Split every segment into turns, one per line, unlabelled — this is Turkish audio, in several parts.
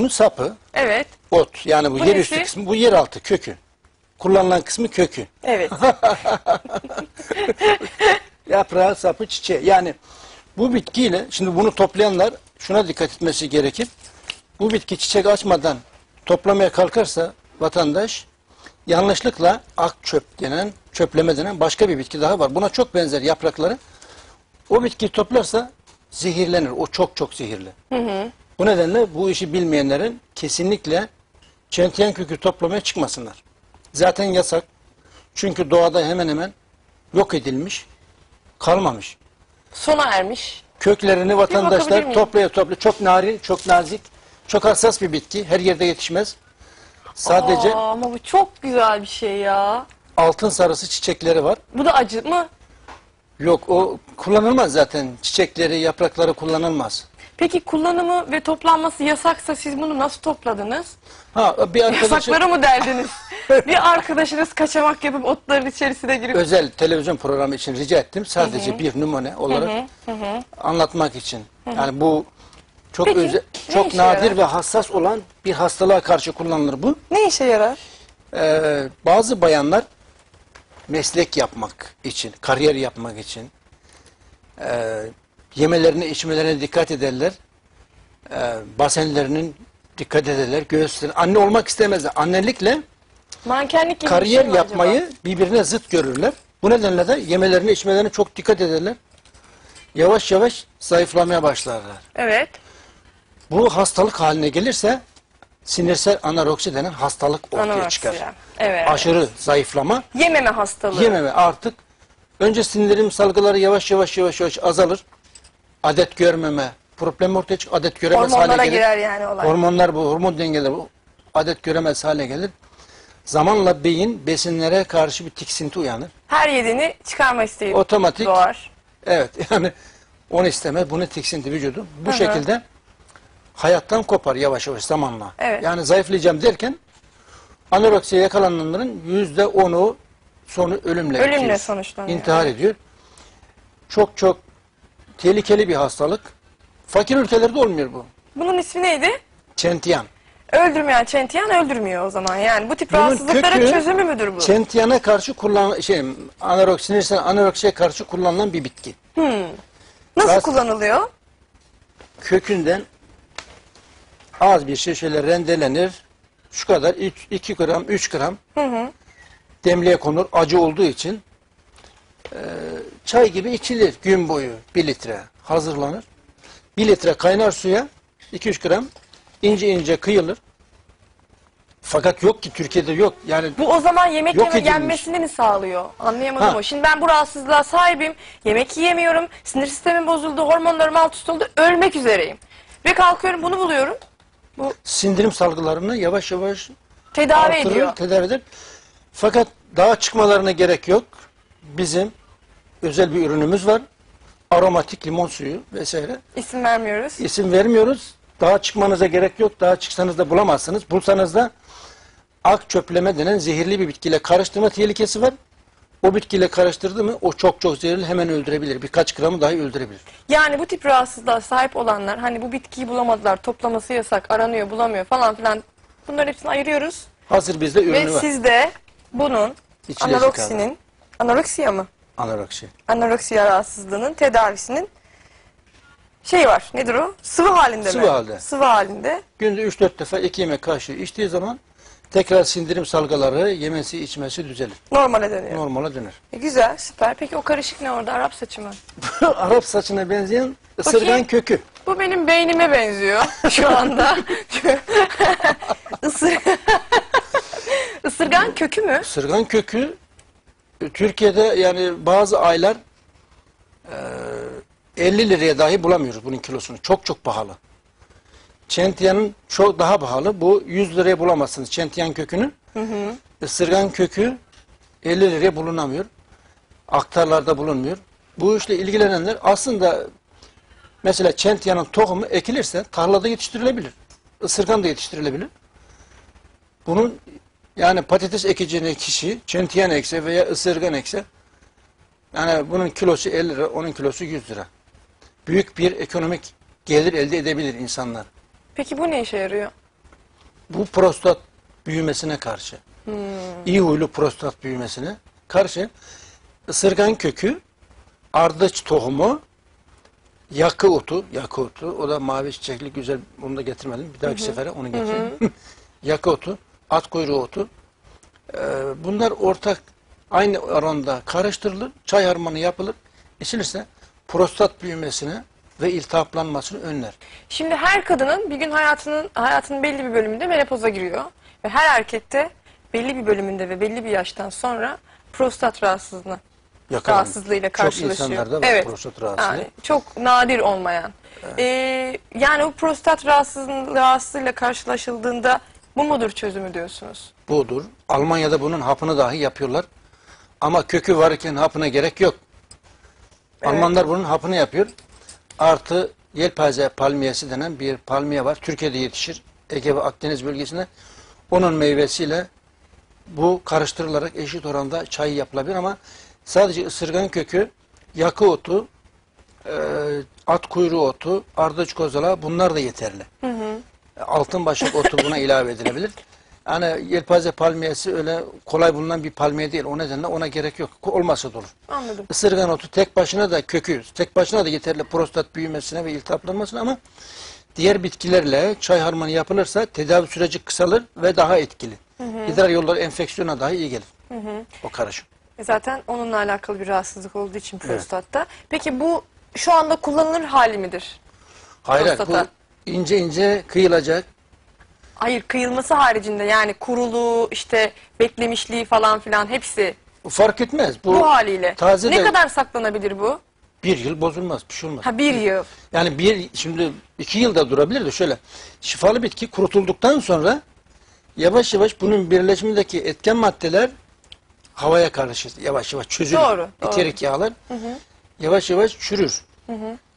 Bunun sapı
Evet.
ot. Yani bu,
Bu
yer
nesi?
üstü kısmı, bu yer altı kökü. Kullanılan kısmı kökü.
Evet.
Yaprağı, sapı, çiçeği. Yani bu bitkiyle, şimdi bunu toplayanlar şuna dikkat etmesi gerekir. Bu bitki çiçek açmadan toplamaya kalkarsa vatandaş yanlışlıkla ak çöp denen, çöpleme denen başka bir bitki daha var. Buna çok benzer yaprakları. O bitkiyi toplarsa zehirlenir. O çok çok zehirli. Bu nedenle bu işi bilmeyenlerin kesinlikle çentiyen kökü toplamaya çıkmasınlar. Zaten yasak. Çünkü doğada hemen hemen yok edilmiş, kalmamış.
Sona ermiş.
Köklerini vatandaşlar toplaya toplaya çok narin, çok nazik, çok hassas bir bitki. Her yerde yetişmez. Sadece
Aa, ama bu çok güzel bir şey ya.
altın sarısı çiçekleri var.
Bu da acı mı?
Yok o kullanılmaz zaten. Çiçekleri, yaprakları kullanılmaz.
Peki kullanımı ve toplanması yasaksa siz bunu nasıl topladınız?
Ha bir arkadaşım
Yasakları mı derdiniz? bir arkadaşınız kaçamak yapıp otların içerisine girip
özel televizyon programı için rica ettim. Sadece bir numune olarak anlatmak için. Yani bu çok
Peki,
özel, çok nadir
yarar?
ve hassas olan bir hastalığa karşı kullanılır bu.
ne işe yarar?
Ee, bazı bayanlar meslek yapmak için, kariyer yapmak için e, yemelerine, içmelerine dikkat ederler. E, basenlerinin dikkat ederler. Göğüslerine. Anne olmak istemezler. Annelikle
Mankenlik gibi bir
kariyer
şey
yapmayı
acaba?
birbirine zıt görürler. Bu nedenle de yemelerine, içmelerine çok dikkat ederler. Yavaş yavaş zayıflamaya başlarlar.
Evet.
Bu hastalık haline gelirse sinirsel anoreksi denen hastalık ortaya
Anoreksiya.
çıkar.
Evet.
Aşırı zayıflama
Yememe hastalığı.
Yememe artık önce sindirim salgıları yavaş yavaş yavaş yavaş azalır. Adet görmeme problem ortaya çıkar. Adet göremez
Hormonlara
hale gelir.
girer yani olay.
Hormonlar bu, hormon dengeleri bu. Adet göremez hale gelir. Zamanla beyin besinlere karşı bir tiksinti uyanır.
Her yediğini çıkarma isteği
Otomatik.
doğar.
Evet yani onu istemez. Bunu tiksinti vücudu. Bu şekilde hayattan kopar yavaş yavaş zamanla.
Evet.
Yani zayıflayacağım derken anoreksiye yakalananların yüzde onu sonu ölümle
Ölümle
bitiyor.
sonuçlanıyor.
İntihar ediyor. Çok çok tehlikeli bir hastalık. Fakir ülkelerde olmuyor bu.
Bunun ismi neydi?
Çentiyan.
Öldürmeyen çentiyan öldürmüyor o zaman. Yani bu tip
Bunun
rahatsızlıkların
kökü
çözümü müdür bu?
Çentiyana karşı kullan şey anorok sinirsel anoreksiye karşı kullanılan bir bitki.
Nasıl
Rast-
kullanılıyor?
kökünden az bir şey şöyle rendelenir. Şu kadar 2 gram 3 gram demliğe konur acı olduğu için e, çay gibi içilir gün boyu 1 litre hazırlanır. 1 litre kaynar suya 2-3 gram ince ince kıyılır. Fakat yok ki Türkiye'de yok. Yani
Bu o zaman yemek
Yok
yeme
edilmiş.
yenmesini mi sağlıyor? Anlayamadım
Ha.
o. Şimdi ben bu rahatsızlığa sahibim. Yemek yiyemiyorum. Sinir sistemim bozuldu. Hormonlarım alt üst oldu. Ölmek üzereyim. Ve kalkıyorum bunu buluyorum.
sindirim salgılarını yavaş yavaş
Tedavi
artırır,
ediyor.
tedavi eder. Fakat daha çıkmalarına gerek yok. Bizim özel bir ürünümüz var. Aromatik limon suyu vesaire.
İsim vermiyoruz.
İsim vermiyoruz. Daha çıkmanıza gerek yok. Daha çıksanız da bulamazsınız. Bulsanız da ak çöpleme denen zehirli bir bitkiyle karıştırma tehlikesi var. O bitkiyle karıştırdı mı o çok çok zehirli hemen öldürebilir. Birkaç gramı dahi öldürebilir.
Yani bu tip rahatsızlığa sahip olanlar hani bu bitkiyi bulamadılar, toplaması yasak, aranıyor, bulamıyor falan filan. Bunların hepsini ayırıyoruz.
Hazır bizde ürünü
Ve
var.
sizde bunun
İçilecek
anoreksinin, anoreksiya mı?
Anoreksi.
Anoreksiya rahatsızlığının tedavisinin şey var. Nedir o? Sıvı halinde mi?
Sıvı halde.
Sıvı halinde.
Günde 3-4 defa 2 yemek kaşığı içtiği zaman tekrar sindirim salgıları yemesi içmesi düzelir.
Normale dönüyor.
Normala döner.
E, güzel, süper. Peki o karışık ne orada? Arap saçı mı?
Arap saçına benzeyen ısırgan
Bakayım.
kökü.
Bu benim beynime benziyor şu anda. Isır... Isırgan kökü mü?
Isırgan kökü Türkiye'de yani bazı aylar e, 50 liraya dahi bulamıyoruz bunun kilosunu. Çok çok pahalı. Çentiyanın çok daha pahalı. Bu 100 liraya bulamazsınız çentiyan kökünü. Isırgan kökü 50 liraya bulunamıyor. Aktarlarda bulunmuyor. Bu işle ilgilenenler aslında mesela çentiyanın tohumu ekilirse tarlada yetiştirilebilir. Isırgan da yetiştirilebilir. Bunun yani patates ekeceğine kişi çentiyan ekse veya ısırgan ekse yani bunun kilosu 50 lira, onun kilosu 100 lira. Büyük bir ekonomik gelir elde edebilir insanlar.
Peki bu ne işe yarıyor?
bu prostat büyümesine karşı, iyi huylu prostat büyümesine karşı ısırgan kökü, ardıç tohumu, yakı otu, yakı otu, o da mavi çiçekli güzel, onu da getirmedim. Bir dahaki sefere onu getireyim. yakı otu, at kuyruğu otu. Ee, bunlar ortak aynı oranda karıştırılır, çay harmanı yapılır, içilirse prostat büyümesine ve iltihaplanmasını önler.
Şimdi her kadının bir gün hayatının hayatının belli bir bölümünde menopoza giriyor ve her erkekte belli bir bölümünde ve belli bir yaştan sonra prostat rahatsızlığına
Yakalan-
rahatsızlığıyla karşılaşıyor.
Çok insanlarda var prostat rahatsızlığı.
Yani çok nadir olmayan. Ee, yani o prostat rahatsızlığı, rahatsızlığıyla karşılaşıldığında bu mudur çözümü diyorsunuz?
budur. Almanya'da bunun hapını dahi yapıyorlar. Ama kökü varken hapına gerek yok. Almanlar bunun hapını yapıyor. Artı yelpaze palmiyesi denen bir palmiye var. Türkiye'de yetişir. Ege ve Akdeniz bölgesinde. Onun meyvesiyle bu karıştırılarak eşit oranda çay yapılabilir ama sadece ısırgan kökü, yakı otu, e, at kuyruğu otu, ardıç kozala bunlar da yeterli. Altın başak otu buna ilave edilebilir. Yani yelpaze palmiyesi öyle kolay bulunan bir palmiye değil. O nedenle ona gerek yok. Olmasa da olur.
Anladım.
Isırgan otu tek başına da kökü, tek başına da yeterli prostat büyümesine ve iltihaplanmasına ama diğer bitkilerle çay harmanı yapılırsa tedavi süreci kısalır ve daha etkili. İdrar yolları enfeksiyona daha iyi gelir. O karışım.
E Zaten onunla alakalı bir rahatsızlık olduğu için prostatta. Peki bu şu anda kullanılır hali midir?
Hayır, bu. İnce ince kıyılacak.
Hayır kıyılması haricinde yani kuruluğu işte beklemişliği falan filan hepsi
Fark etmez. Bu,
bu, haliyle.
taze
ne
de
kadar saklanabilir bu?
bir yıl bozulmaz, bir şey olmaz.
Ha bir yıl.
Yani bir şimdi iki yılda durabilir de şöyle şifalı bitki kurutulduktan sonra yavaş yavaş bunun birleşimindeki etken maddeler havaya karışır. Yavaş yavaş çözülür.
Doğru, doğru.
Eterik yağlar yavaş yavaş çürür.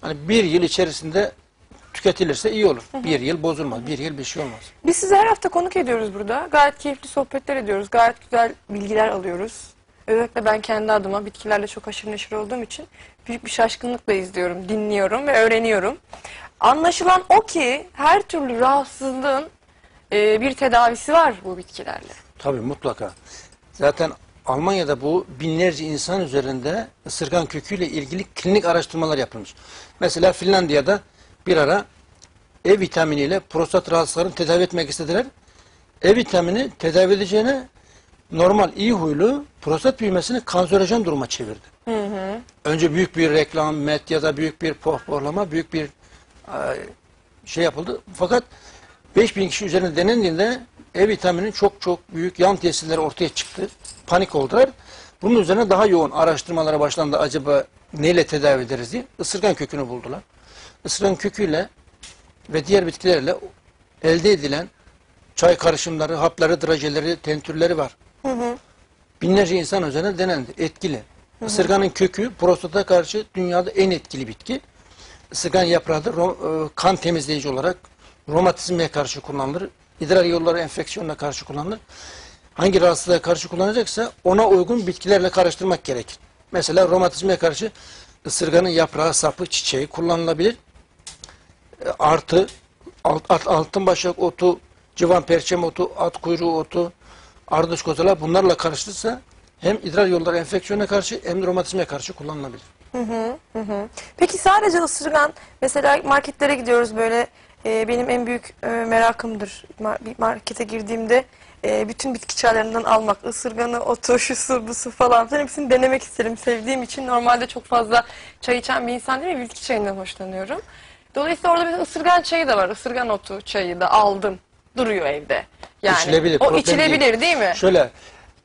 Hani bir yıl içerisinde tüketilirse iyi olur. Bir yıl bozulmaz. Bir yıl bir şey olmaz.
Biz sizi her hafta konuk ediyoruz burada. Gayet keyifli sohbetler ediyoruz. Gayet güzel bilgiler alıyoruz. Özellikle ben kendi adıma bitkilerle çok aşırı neşir olduğum için büyük bir şaşkınlıkla izliyorum, dinliyorum ve öğreniyorum. Anlaşılan o ki her türlü rahatsızlığın e, bir tedavisi var bu bitkilerle.
Tabii mutlaka. Zaten Almanya'da bu binlerce insan üzerinde ısırgan köküyle ilgili klinik araştırmalar yapılmış. Mesela Finlandiya'da bir ara E vitaminiyle prostat rahatsızlarını tedavi etmek istediler. E vitamini tedavi edeceğine normal iyi huylu prostat büyümesini kanserojen duruma çevirdi. Önce büyük bir reklam, medyada büyük bir pohpohlama, büyük bir e, şey yapıldı. Fakat 5000 kişi üzerinde denendiğinde E vitaminin çok çok büyük yan tesirleri ortaya çıktı. Panik oldular. Bunun üzerine daha yoğun araştırmalara başlandı. Acaba neyle tedavi ederiz diye. Isırgan kökünü buldular. Isırgan köküyle ve diğer bitkilerle elde edilen çay karışımları, hapları, drajeleri, tentürleri var. Binlerce insan üzerine denendi. Etkili. Isırganın kökü prostata karşı dünyada en etkili bitki. Isırgan yaprağı da e, kan temizleyici olarak romatizmaya karşı kullanılır. İdrar yolları enfeksiyonuna karşı kullanılır. Hangi rahatsızlığa karşı kullanacaksa ona uygun bitkilerle karıştırmak gerekir. Mesela romatizmaya karşı ısırganın yaprağı, sapı, çiçeği kullanılabilir. Artı alt, alt- altın başak otu, civan perçem otu, at kuyruğu otu, ardıç kozala bunlarla karıştırırsa hem idrar yolları enfeksiyona karşı hem de romatizmaya karşı kullanılabilir.
Peki sadece ısırgan mesela marketlere gidiyoruz böyle e, benim en büyük e, merakımdır Mar- bir markete girdiğimde e, bütün bitki çaylarından almak ısırganı otu şusu busu falan filan hepsini denemek isterim sevdiğim için normalde çok fazla çay içen bir insan değil mi bitki çayından hoşlanıyorum. Dolayısıyla orada bir ısırgan çayı da var ısırgan otu çayı da aldım duruyor evde. Yani
İçilebilir,
o
problem
içilebilir değil, mi?
Şöyle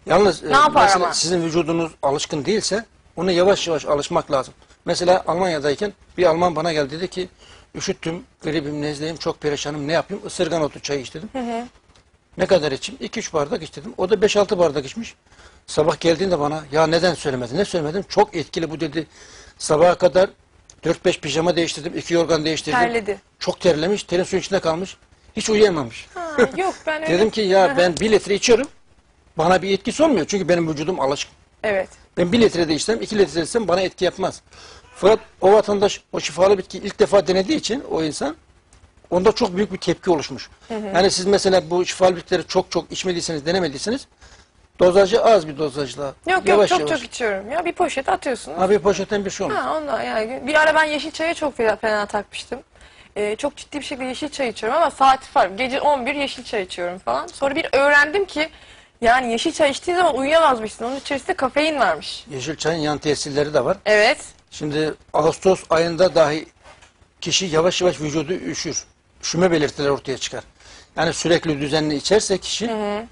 yalnız e,
yapar
mesela
ama?
sizin vücudunuz alışkın değilse ona yavaş yavaş alışmak lazım. Mesela Almanya'dayken bir Alman bana geldi dedi ki üşüttüm, gribim, nezleyim, çok perişanım ne yapayım? Isırgan otu çayı iç dedim. Ne kadar içeyim? 2-3 bardak iç dedim. O da 5-6 bardak içmiş. Sabah geldiğinde bana ya neden söylemedin? Ne söylemedim? Çok etkili bu dedi. Sabaha kadar 4-5 pijama değiştirdim. 2 yorgan değiştirdim.
Terledi.
Çok terlemiş. Terin suyun içinde kalmış. Hiç uyuyamamış.
Ha, yok ben öyle.
Dedim ki ya ben 1 litre içiyorum. Bana bir etkisi olmuyor. Çünkü benim vücudum alışkın.
Evet.
Ben 1 litre de içsem 2 litre de içsem bana etki yapmaz. Fakat o vatandaş o şifalı bitkiyi ilk defa denediği için o insan Onda çok büyük bir tepki oluşmuş. Yani siz mesela bu şifalı bitkileri çok çok içmediyseniz, denemediyseniz dozajı az bir dozajla.
Yok yok
yavaş
çok
yavaş.
çok içiyorum. Ya bir poşet atıyorsunuz.
Abi poşetten bir şey olmaz.
Ha ondan yani bir ara ben yeşil çaya çok fena, fena takmıştım. Ee, çok ciddi bir şekilde yeşil çay içiyorum ama saati var. Gece 11 yeşil çay içiyorum falan. Sonra bir öğrendim ki yani yeşil çay içtiğin zaman uyuyamazmışsın. Onun içerisinde kafein varmış.
Yeşil çayın yan tesirleri de var.
Evet.
Şimdi Ağustos ayında dahi kişi yavaş yavaş vücudu üşür. Üşüme belirtileri ortaya çıkar. Yani sürekli düzenli içerse kişi a-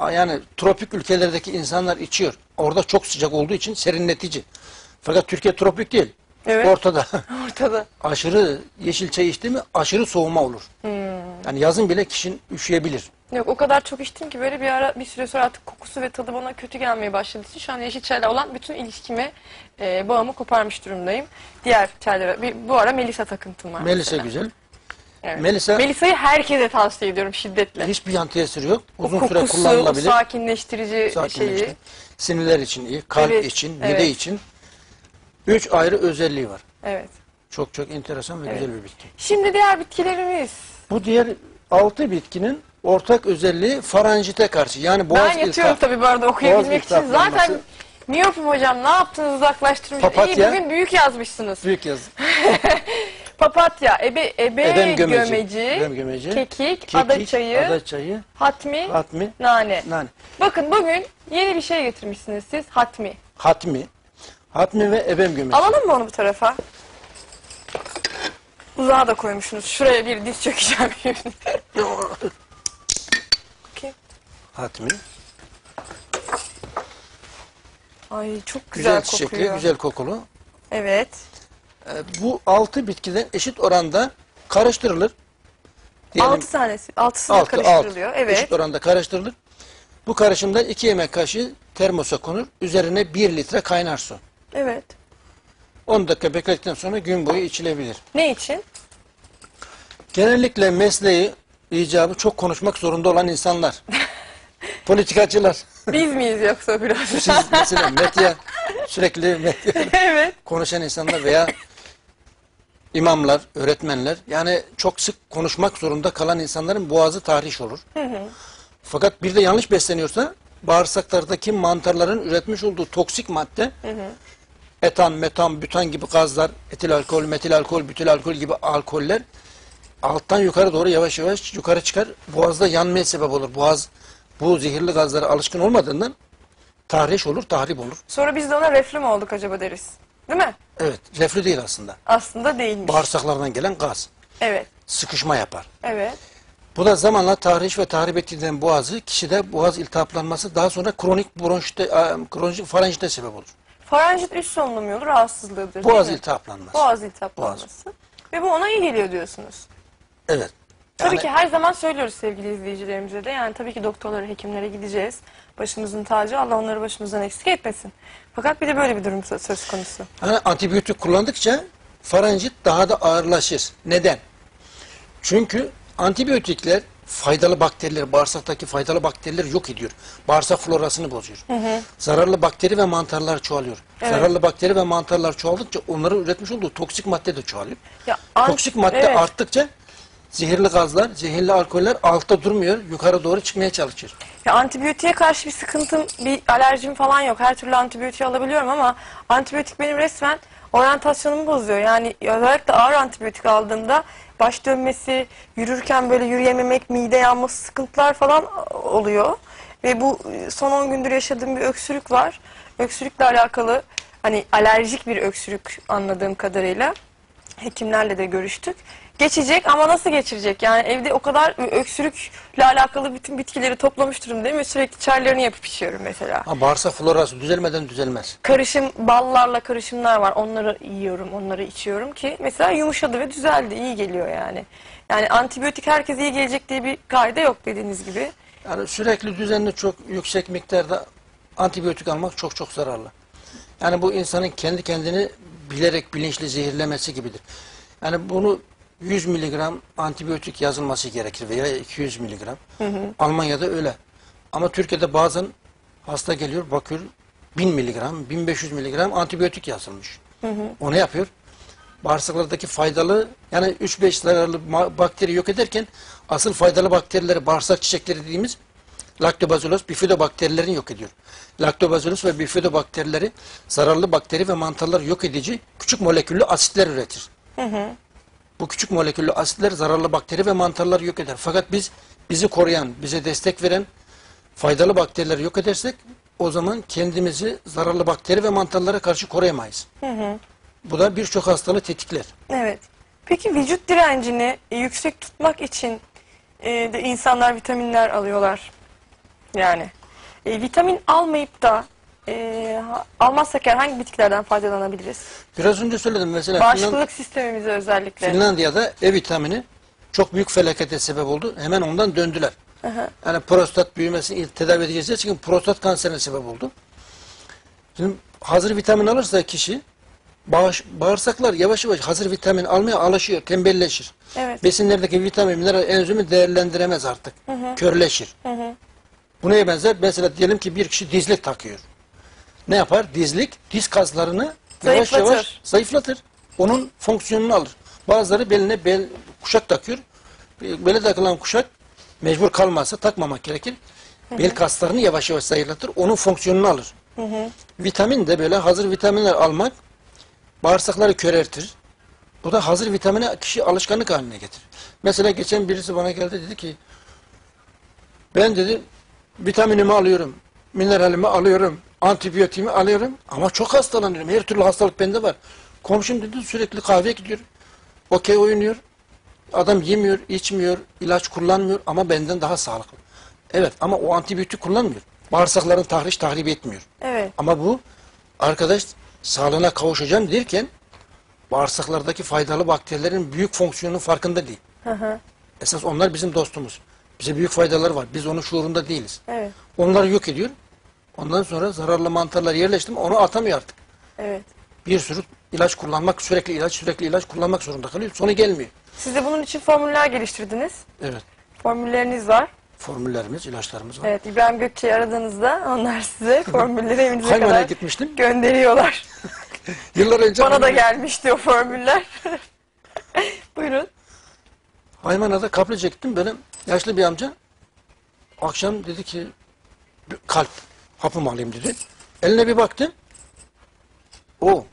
yani tropik ülkelerdeki insanlar içiyor. Orada çok sıcak olduğu için serinletici. Fakat Türkiye tropik değil.
Evet.
Ortada.
Ortada.
aşırı yeşil çay içti mi aşırı soğuma olur. Yani yazın bile kişinin üşüyebilir.
Yok o kadar çok içtim ki böyle bir ara bir süre sonra artık kokusu ve tadı bana kötü gelmeye başladığı için şu an yeşil çayla olan bütün ilişkimi e, bağımı koparmış durumdayım. Diğer çaylara bir, bu ara Melisa takıntım var.
Melisa
mesela.
güzel.
Evet.
Melisa
Melisa'yı herkese tavsiye ediyorum şiddetle.
hiçbir yan tesiri yok.
O
Uzun süre
kokusu,
kullanılabilir.
sakinleştirici
Sakinleşti.
şeyi.
Sinirler için iyi, kalp
Evet,
için, mide
evet.
için. Üç ayrı özelliği var.
Evet.
Çok çok enteresan ve güzel bir bitki.
Şimdi diğer bitkilerimiz.
Bu diğer altı bitkinin ortak özelliği faranjite karşı. Yani boğaz
ben yatıyorum
iltihap-
tabii bu arada okuyabilmek için.
iltihaplanması.
Zaten miyopum hocam ne yaptınız uzaklaştırmış.
Papatya.
İyi bugün büyük yazmışsınız.
Büyük yaz.
Papatya, ebe, ebe
Edem gömeci,
gömeci,
edem gömeci,
kekik, ada çayı,
ada çayı,
hatmi,
hatmi,
nane.
nane.
Bakın bugün yeni bir şey getirmişsiniz siz. Hatmi.
Hatmi. Hatmi ve ebem gömeci.
Alalım mı onu bu tarafa? Uzağa da koymuşsunuz. Şuraya bir diz çökeceğim. Bakayım.
Hatmi.
Ay çok
Güzel,
güzel,
çiçekli,
kokuyor.
güzel kokulu.
Evet.
Ee, bu altı bitkiden eşit oranda karıştırılır. Diyelim,
Altı tanesi. Altısı
altı,
karıştırılıyor.
altı.
Evet.
Eşit oranda karıştırılır. Bu karışımda iki yemek kaşığı termosa konur. Üzerine bir litre kaynar su.
Evet.
10 dakika bekledikten sonra gün boyu içilebilir.
Ne için?
Genellikle mesleği, icabı çok konuşmak zorunda olan insanlar. Politikacılar.
Biz miyiz yoksa biraz?
Siz mesela medya, sürekli medya
evet.
konuşan insanlar veya imamlar, öğretmenler yani çok sık konuşmak zorunda kalan insanların boğazı tahriş olur. Fakat bir de yanlış besleniyorsa bağırsaklardaki mantarların üretmiş olduğu toksik madde etan, metan, bütan gibi gazlar, etil alkol, metil alkol, bütil alkol gibi alkoller alttan yukarı doğru yavaş yavaş yukarı çıkar. Boğazda yanmaya sebep olur. Boğaz bu zehirli gazlara alışkın olmadığından tahriş olur, tahrip olur.
Sonra biz de ona reflü mü olduk acaba deriz. Değil mi?
Evet, reflü değil aslında.
Aslında değilmiş.
Bağırsaklardan gelen gaz.
Evet.
Sıkışma yapar.
Evet.
Bu da zamanla tahriş ve tahrip ettiğinden boğazı, kişide boğaz iltihaplanması daha sonra kronik bronşite, kronik faranjite sebep olur.
Faranjit üst solunum yolu rahatsızlığıdır.
Boğaz iltihaplanması.
Boğaz iltihaplanması. Ve bu ona iyi geliyor diyorsunuz.
Evet.
Tabii
Yani
ki her zaman söylüyoruz sevgili izleyicilerimize de. Yani tabii ki doktorlara, hekimlere gideceğiz. Başımızın tacı Allah onları başımızdan eksik etmesin. Fakat bir de böyle bir durum sö- söz konusu.
hani antibiyotik kullandıkça faranjit daha da ağırlaşır. Neden? Çünkü antibiyotikler faydalı bakteriler, bağırsaktaki faydalı bakterileri yok ediyor. Bağırsak florasını bozuyor. Zararlı bakteri ve mantarlar çoğalıyor.
Evet.
Zararlı bakteri ve mantarlar çoğaldıkça onların üretmiş olduğu toksik madde de çoğalıyor.
Ya,
Toksik madde
evet.
arttıkça zehirli gazlar, zehirli alkoller altta durmuyor, yukarı doğru çıkmaya çalışır.
Ya antibiyotiğe karşı bir sıkıntım, bir alerjim falan yok. Her türlü antibiyotiği alabiliyorum ama antibiyotik benim resmen oryantasyonumu bozuyor. Yani özellikle ağır antibiyotik aldığımda baş dönmesi, yürürken böyle yürüyememek, mide yanması sıkıntılar falan oluyor. Ve bu son 10 gündür yaşadığım bir öksürük var. Öksürükle alakalı hani alerjik bir öksürük anladığım kadarıyla hekimlerle de görüştük. Geçecek ama nasıl geçirecek? Yani evde o kadar öksürükle alakalı bütün bitkileri toplamış durumdayım ve sürekli çaylarını yapıp içiyorum mesela.
Ha, bağırsak florası düzelmeden düzelmez.
Karışım ballarla karışımlar var. Onları yiyorum, onları içiyorum ki mesela yumuşadı ve düzeldi. iyi geliyor yani. Yani antibiyotik herkese iyi gelecek diye bir kaide yok dediğiniz gibi.
Yani sürekli düzenli çok yüksek miktarda antibiyotik almak çok çok zararlı. Yani bu insanın kendi kendini bilerek bilinçli zehirlemesi gibidir. Yani bunu 100 miligram antibiyotik yazılması gerekir veya 200 miligram. Almanya'da öyle. Ama Türkiye'de bazen hasta geliyor bakıyor 1000 miligram, 1500 miligram antibiyotik yazılmış. O ne yapıyor? bağırsaklardaki faydalı yani 3-5 zararlı bakteri yok ederken asıl faydalı bakterileri bağırsak çiçekleri dediğimiz Lactobacillus bifidobakterilerini yok ediyor. Lactobacillus ve bifidobakterileri zararlı bakteri ve mantarları yok edici küçük moleküllü asitler üretir. Bu küçük moleküllü asitler zararlı bakteri ve mantarları yok eder. Fakat biz bizi koruyan, bize destek veren faydalı bakterileri yok edersek o zaman kendimizi zararlı bakteri ve mantarlara karşı koruyamayız. Bu da birçok hastalığı tetikler.
Evet. Peki vücut direncini e, yüksek tutmak için e, de insanlar vitaminler alıyorlar. Yani e, vitamin almayıp da e, ha- almazsak eğer hangi bitkilerden faydalanabiliriz?
Biraz önce söyledim mesela Finland-
Bağışıklık sistemimize özellikle.
Finlandiya'da E vitamini çok büyük felakete sebep oldu. Hemen ondan döndüler. Yani prostat büyümesini tedavi edeceğiz çünkü prostat kanserine sebep oldu. Şimdi hazır vitamin alırsa kişi bağış, bağırsaklar yavaş yavaş hazır vitamin almaya alışıyor, tembelleşir.
Evet.
Besinlerdeki vitamin, mineral, enzimi değerlendiremez artık. Körleşir. Bu neye benzer? Mesela diyelim ki bir kişi dizlik takıyor. Ne yapar? Dizlik diz kaslarını yavaş
Zayıflatır.
yavaş zayıflatır. Onun fonksiyonunu alır. Bazıları beline bel kuşak takıyor. Bele takılan kuşak mecbur kalmazsa takmamak gerekir. Bel kaslarını yavaş yavaş zayıflatır. Onun fonksiyonunu alır. Vitamin de böyle hazır vitaminler almak bağırsakları körertir. Bu da hazır vitamine kişi alışkanlık haline getirir. Mesela geçen birisi bana geldi dedi ki ben dedi vitaminimi alıyorum, mineralimi alıyorum, antibiyotiğimi alıyorum ama çok hastalanıyorum. Her türlü hastalık bende var. Komşum dedi sürekli kahve gidiyor. Okey oynuyor. Adam yemiyor, içmiyor, ilaç kullanmıyor ama benden daha sağlıklı. Evet ama o antibiyotik kullanmıyor. Bağırsakların tahriş tahrip etmiyor.
Evet.
Ama bu arkadaş sağlığına kavuşacağım derken bağırsaklardaki faydalı bakterilerin büyük fonksiyonunun farkında değil.
Hı hı.
Esas onlar bizim dostumuz. Bize büyük faydaları var. Biz onun şuurunda değiliz.
Evet.
Onları yok ediyor. Ondan sonra zararlı mantarlar yerleşti mi onu atamıyor artık.
Evet.
Bir sürü ilaç kullanmak, sürekli ilaç, sürekli ilaç kullanmak zorunda kalıyor. Sonu gelmiyor.
Siz de bunun için formüller geliştirdiniz.
Evet.
Formülleriniz var.
Formüllerimiz, ilaçlarımız var.
Evet İbrahim Gökçe'yi aradığınızda onlar size formülleri evinize kadar
gitmiştim.
gönderiyorlar.
Yıllar önce
Bana da gelmişti o formüller. Buyurun.
Haymana'da kaplıca gittim. Benim yaşlı bir amca akşam dedi ki "Bir kalp hapımı alayım dedi. Eline bir baktım. O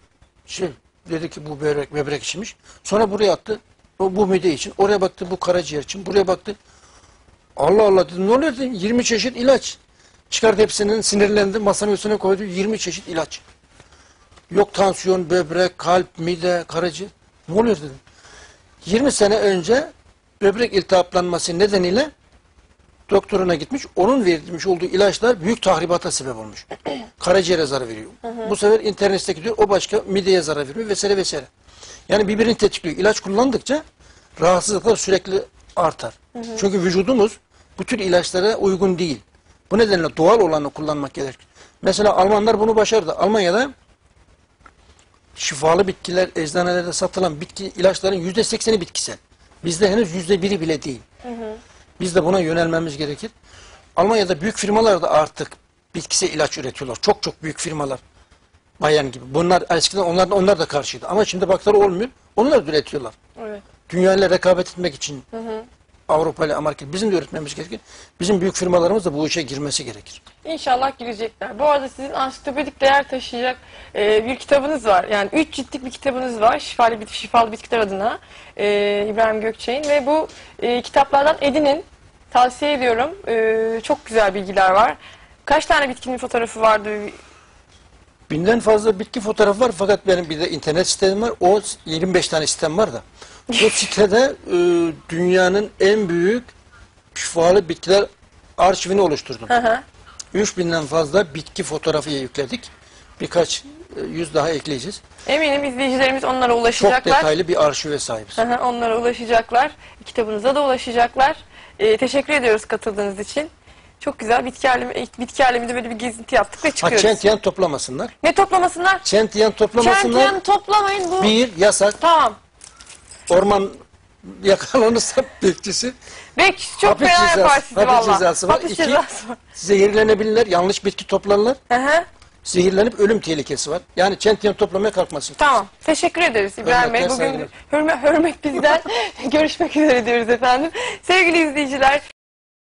şey dedi ki bu böbrek, böbrek içmiş. Sonra buraya attı. O bu mide için. Oraya baktı bu karaciğer için. Buraya baktı. Allah Allah dedim ne oluyor dedim. 20 çeşit ilaç. Çıkardı hepsinin sinirlendi. Masanın üstüne koydu. 20 çeşit ilaç. Yok tansiyon, böbrek, kalp, mide, karaciğer. Ne oluyor dedim. 20 sene önce böbrek iltihaplanması nedeniyle doktoruna gitmiş. Onun vermiş olduğu ilaçlar büyük tahribata sebep olmuş. Karaciğere zarar veriyor. Bu sefer internete gidiyor. O başka mideye zarar veriyor vesaire vesaire. Yani birbirini tetikliyor. İlaç kullandıkça rahatsızlıklar sürekli artar. Çünkü vücudumuz bu tür ilaçlara uygun değil. Bu nedenle doğal olanı kullanmak gerekir. Mesela Almanlar bunu başardı. Almanya'da şifalı bitkiler eczanelerde satılan bitki ilaçların yüzde sekseni bitkisel. Bizde henüz yüzde biri bile değil. Biz de buna yönelmemiz gerekir. Almanya'da büyük firmalar da artık bitkisel ilaç üretiyorlar. Çok çok büyük firmalar. Bayan gibi. Bunlar eskiden onlar, onlar da karşıydı. Ama şimdi bakları olmuyor. Onlar da üretiyorlar.
Evet.
Dünyayla rekabet etmek için Avrupa ile Amerika bizim de üretmemiz gerekir. Bizim büyük firmalarımız da bu işe girmesi gerekir.
İnşallah girecekler. Bu arada sizin ansiklopedik değer taşıyacak e, bir kitabınız var. Yani üç ciltlik bir kitabınız var. Şifalı, bit şifalı bitkiler adına e, İbrahim Gökçe'nin ve bu e, kitaplardan edinin. Tavsiye ediyorum. E, çok güzel bilgiler var. Kaç tane bitkinin fotoğrafı vardı?
Binden fazla bitki fotoğrafı var fakat benim bir de internet sitem var. O 25 tane sitem var da. Bu sitede e, dünyanın en büyük şifalı bitkiler arşivini oluşturdum.
Hı hı.
3000'den fazla bitki fotoğrafı yükledik. Birkaç e, yüz daha ekleyeceğiz.
Eminim izleyicilerimiz onlara
Çok
ulaşacaklar.
detaylı bir arşive sahibiz.
Hı hı, onlara ulaşacaklar. Kitabınıza da ulaşacaklar. E, teşekkür ediyoruz katıldığınız için. Çok güzel bitki alemi, bitki aleminde böyle bir gezinti yaptık ve
Ha
çıkıyoruz.
çentiyen toplamasınlar.
Ne toplamasınlar?
Çentiyen toplamasınlar.
Çentiyen toplamayın bu.
Bir yasak.
Tamam.
Orman yakalanırsa bekçisi
Belki çok
Hapis
fena
cezası-
yapar sizi
hapis
valla.
cezası var.
Hapis
İki-
cezası var.
size yerilenebilirler. Yanlış bitki.
Hı hı. Zehirlenip
ölüm tehlikesi var. Yani çentiyen toplamaya kalkmasın.
Tamam. Teşekkür ederiz İbrahim Bey.
Hürmetler,
Bugün
saygılar.
hürmet, hürmet bizden. Görüşmek üzere diyoruz efendim. Sevgili izleyiciler